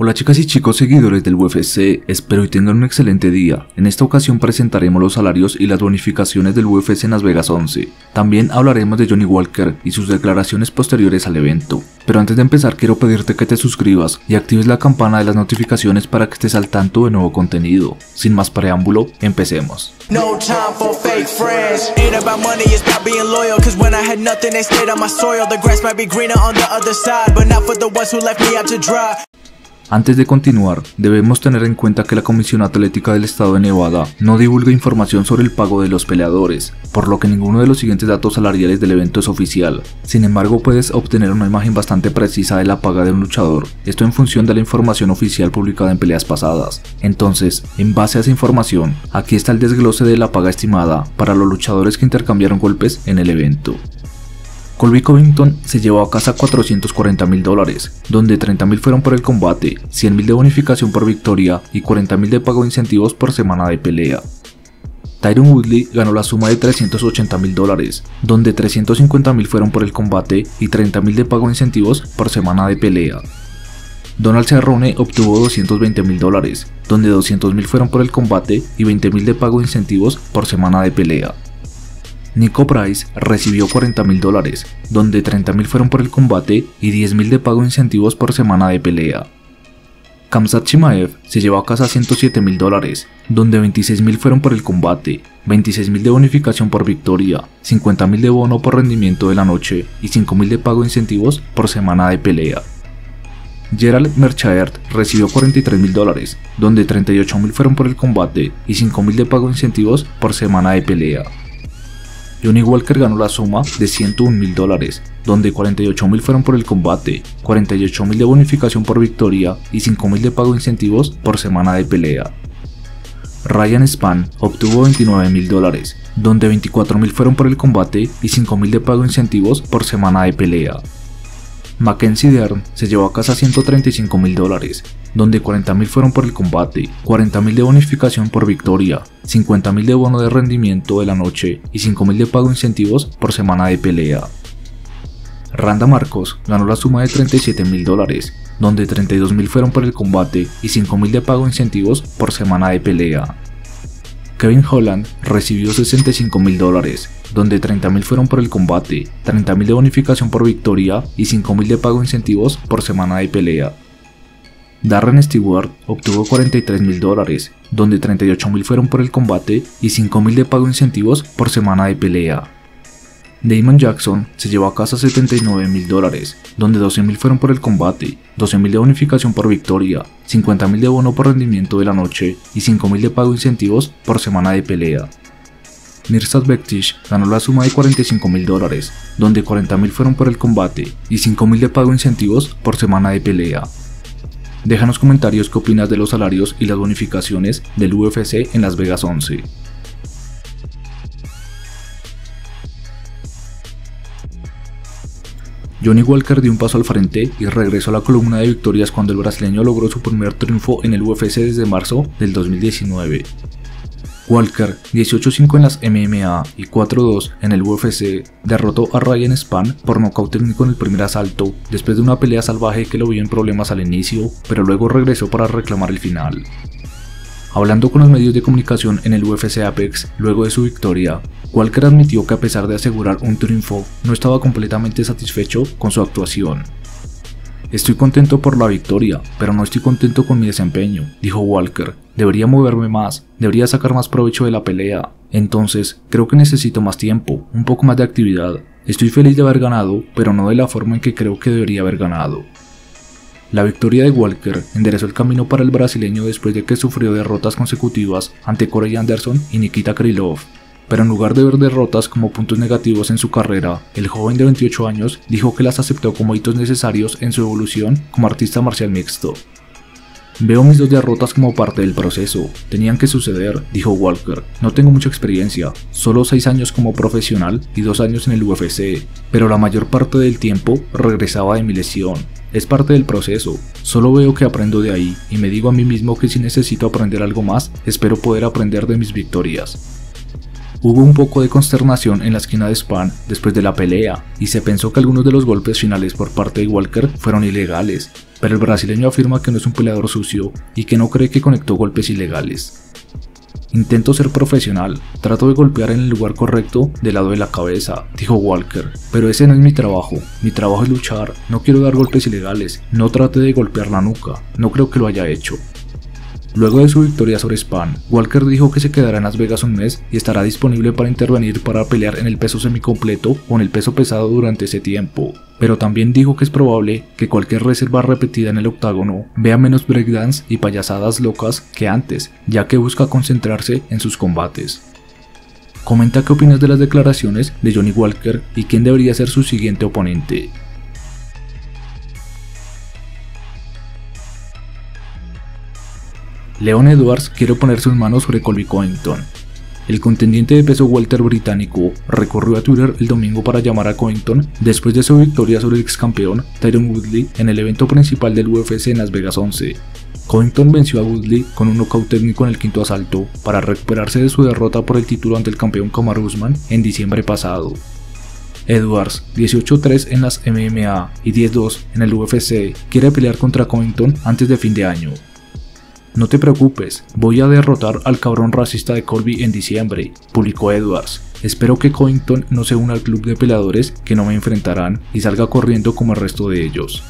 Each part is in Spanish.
Hola chicas y chicos seguidores del UFC, espero y tengan un excelente día. En esta ocasión presentaremos los salarios y las bonificaciones del UFC en Las Vegas 11. También hablaremos de Johnny Walker y sus declaraciones posteriores al evento. Pero antes de empezar quiero pedirte que te suscribas y actives la campana de las notificaciones para que estés al tanto de nuevo contenido. Sin más preámbulo, empecemos. No Antes de continuar, debemos tener en cuenta que la Comisión Atlética del Estado de Nevada no divulga información sobre el pago de los peleadores, por lo que ninguno de los siguientes datos salariales del evento es oficial. Sin embargo, puedes obtener una imagen bastante precisa de la paga de un luchador, esto en función de la información oficial publicada en peleas pasadas. Entonces, en base a esa información, aquí está el desglose de la paga estimada para los luchadores que intercambiaron golpes en el evento. Colby Covington se llevó a casa 440 mil dólares, donde 30 mil fueron por el combate, 100 mil de bonificación por victoria y 40 mil de pago de incentivos por semana de pelea. Tyron Woodley ganó la suma de 380 mil dólares, donde 350 mil fueron por el combate y 30 mil de pago de incentivos por semana de pelea. Donald Cerrone obtuvo 220 mil dólares, donde 200 mil fueron por el combate y 20 mil de pago de incentivos por semana de pelea. Nico Price recibió 40 mil dólares, donde 30 mil fueron por el combate y 10 mil de pago incentivos por semana de pelea. Kamzat Chimaev se llevó a casa 107 mil dólares, donde 26 mil fueron por el combate, 26 mil de bonificación por victoria, 50 mil de bono por rendimiento de la noche y 5 mil de pago incentivos por semana de pelea. Gerald Merchaert recibió 43 mil dólares, donde 38 mil fueron por el combate y 5 mil de pago incentivos por semana de pelea. Johnny Walker ganó la suma de 101 mil dólares, donde 48 mil fueron por el combate, 48 mil de bonificación por victoria y 5 mil de pago de incentivos por semana de pelea. Ryan Span obtuvo 29 mil dólares, donde 24 mil fueron por el combate y 5 mil de pago de incentivos por semana de pelea. Mackenzie Dern se llevó a casa 135 mil dólares, donde 40 mil fueron por el combate, 40 mil de bonificación por victoria, 50 mil de bono de rendimiento de la noche y 5 mil de pago incentivos por semana de pelea. Randa Marcos ganó la suma de 37 mil dólares, donde 32 mil fueron por el combate y 5 mil de pago incentivos por semana de pelea. Kevin Holland recibió 65 mil dólares, donde 30 mil fueron por el combate, 30 mil de bonificación por victoria y 5 mil de pago de incentivos por semana de pelea. Darren Stewart obtuvo 43 mil dólares, donde 38 mil fueron por el combate y 5 mil de pago de incentivos por semana de pelea. Damon Jackson se llevó a casa 79 mil dólares, donde 12 mil fueron por el combate, 12 mil de bonificación por victoria, 50 mil de bono por rendimiento de la noche y 5 mil de pago incentivos por semana de pelea. Mirsad Bektish ganó la suma de 45 mil dólares, donde 40 mil fueron por el combate y 5 mil de pago incentivos por semana de pelea. Déjanos comentarios qué opinas de los salarios y las bonificaciones del UFC en Las Vegas 11. Johnny Walker dio un paso al frente y regresó a la columna de victorias cuando el brasileño logró su primer triunfo en el UFC desde marzo del 2019. Walker, 18-5 en las MMA y 4-2 en el UFC, derrotó a Ryan Span por nocaut técnico en el primer asalto, después de una pelea salvaje que lo vio en problemas al inicio, pero luego regresó para reclamar el final. Hablando con los medios de comunicación en el UFC Apex luego de su victoria, Walker admitió que a pesar de asegurar un triunfo, no estaba completamente satisfecho con su actuación. Estoy contento por la victoria, pero no estoy contento con mi desempeño, dijo Walker. Debería moverme más, debería sacar más provecho de la pelea. Entonces, creo que necesito más tiempo, un poco más de actividad. Estoy feliz de haber ganado, pero no de la forma en que creo que debería haber ganado. La victoria de Walker enderezó el camino para el brasileño después de que sufrió derrotas consecutivas ante Corey Anderson y Nikita Krylov. Pero en lugar de ver derrotas como puntos negativos en su carrera, el joven de 28 años dijo que las aceptó como hitos necesarios en su evolución como artista marcial mixto. Veo mis dos derrotas como parte del proceso, tenían que suceder, dijo Walker. No tengo mucha experiencia, solo 6 años como profesional y 2 años en el UFC, pero la mayor parte del tiempo regresaba de mi lesión, es parte del proceso, solo veo que aprendo de ahí y me digo a mí mismo que si necesito aprender algo más, espero poder aprender de mis victorias. Hubo un poco de consternación en la esquina de Span después de la pelea, y se pensó que algunos de los golpes finales por parte de Walker fueron ilegales, pero el brasileño afirma que no es un peleador sucio y que no cree que conectó golpes ilegales. Intento ser profesional, trato de golpear en el lugar correcto del lado de la cabeza, dijo Walker, pero ese no es mi trabajo, mi trabajo es luchar, no quiero dar golpes ilegales, no trate de golpear la nuca, no creo que lo haya hecho. Luego de su victoria sobre Span, Walker dijo que se quedará en Las Vegas un mes y estará disponible para intervenir para pelear en el peso semicompleto o en el peso pesado durante ese tiempo. Pero también dijo que es probable que cualquier reserva repetida en el octágono vea menos breakdance y payasadas locas que antes, ya que busca concentrarse en sus combates. Comenta qué opinas de las declaraciones de Johnny Walker y quién debería ser su siguiente oponente. Leon Edwards quiere poner sus manos sobre Colby Covington. El contendiente de peso welter británico recurrió a Twitter el domingo para llamar a Covington después de su victoria sobre el ex campeón Tyron Woodley en el evento principal del UFC en Las Vegas 11. Covington venció a Woodley con un knockout técnico en el quinto asalto para recuperarse de su derrota por el título ante el campeón Kamar Usman en diciembre pasado. Edwards, 18-3 en las MMA y 10-2 en el UFC, quiere pelear contra Covington antes de fin de año. No te preocupes, voy a derrotar al cabrón racista de Colby en diciembre, publicó Edwards. Espero que Covington no se una al club de peleadores que no me enfrentarán y salga corriendo como el resto de ellos.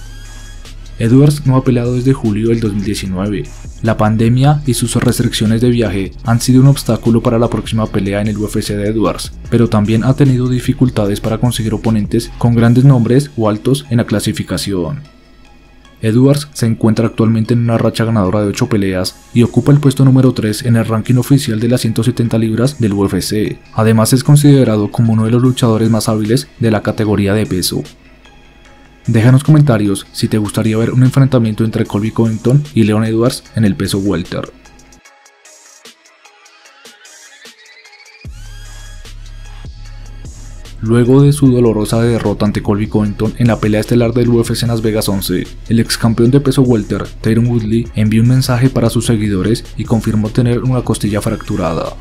Edwards no ha peleado desde julio del 2019. La pandemia y sus restricciones de viaje han sido un obstáculo para la próxima pelea en el UFC de Edwards, pero también ha tenido dificultades para conseguir oponentes con grandes nombres o altos en la clasificación. Edwards se encuentra actualmente en una racha ganadora de 8 peleas y ocupa el puesto número 3 en el ranking oficial de las 170 libras del UFC. Además es considerado como uno de los luchadores más hábiles de la categoría de peso. Déjanos comentarios si te gustaría ver un enfrentamiento entre Colby Covington y Leon Edwards en el peso welter. Luego de su dolorosa derrota ante Colby Covington en la pelea estelar del UFC en Las Vegas 11, el ex campeón de peso welter, Tyron Woodley, envió un mensaje para sus seguidores y confirmó tener una costilla fracturada.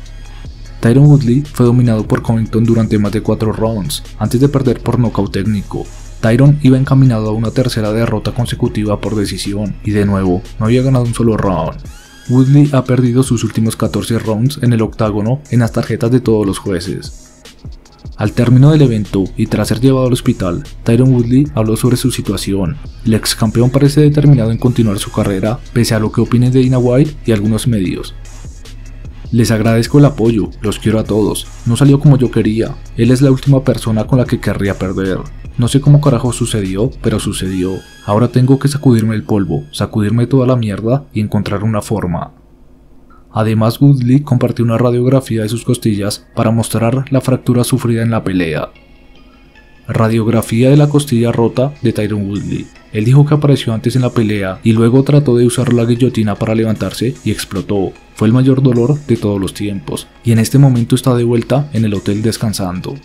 Tyron Woodley fue dominado por Covington durante más de 4 rounds, antes de perder por nocaut técnico. Tyron iba encaminado a una tercera derrota consecutiva por decisión, y de nuevo, no había ganado un solo round. Woodley ha perdido sus últimos 14 rounds en el octágono en las tarjetas de todos los jueces. Al término del evento y tras ser llevado al hospital, Tyron Woodley habló sobre su situación. El ex campeón parece determinado en continuar su carrera, pese a lo que opinen de Dina White y algunos medios. Les agradezco el apoyo, los quiero a todos. No salió como yo quería. Él es la última persona con la que querría perder. No sé cómo carajo sucedió, pero sucedió. Ahora tengo que sacudirme el polvo, sacudirme toda la mierda y encontrar una forma. Además, Woodley compartió una radiografía de sus costillas para mostrar la fractura sufrida en la pelea. Radiografía de la costilla rota de Tyron Woodley. Él dijo que apareció antes en la pelea y luego trató de usar la guillotina para levantarse y explotó. Fue el mayor dolor de todos los tiempos y en este momento está de vuelta en el hotel descansando.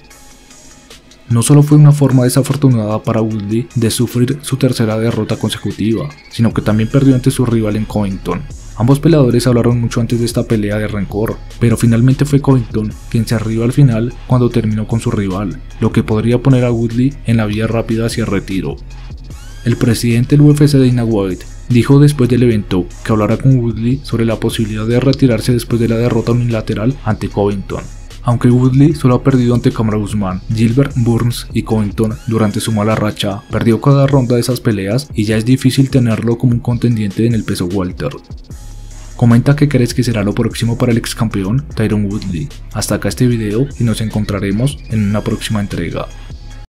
No solo fue una forma desafortunada para Woodley de sufrir su tercera derrota consecutiva, sino que también perdió ante su rival en Covington, Ambos peleadores hablaron mucho antes de esta pelea de rencor, pero finalmente fue Covington quien se arribó al final cuando terminó con su rival, lo que podría poner a Woodley en la vía rápida hacia el retiro. El presidente del UFC Dana White dijo después del evento que hablará con Woodley sobre la posibilidad de retirarse después de la derrota unilateral ante Covington. Aunque Woodley solo ha perdido ante Camara Usman, Gilbert Burns y Covington durante su mala racha, perdió cada ronda de esas peleas y ya es difícil tenerlo como un contendiente en el peso welter. Comenta qué crees que será lo próximo para el ex campeón Tyron Woodley. Hasta acá este video y nos encontraremos en una próxima entrega.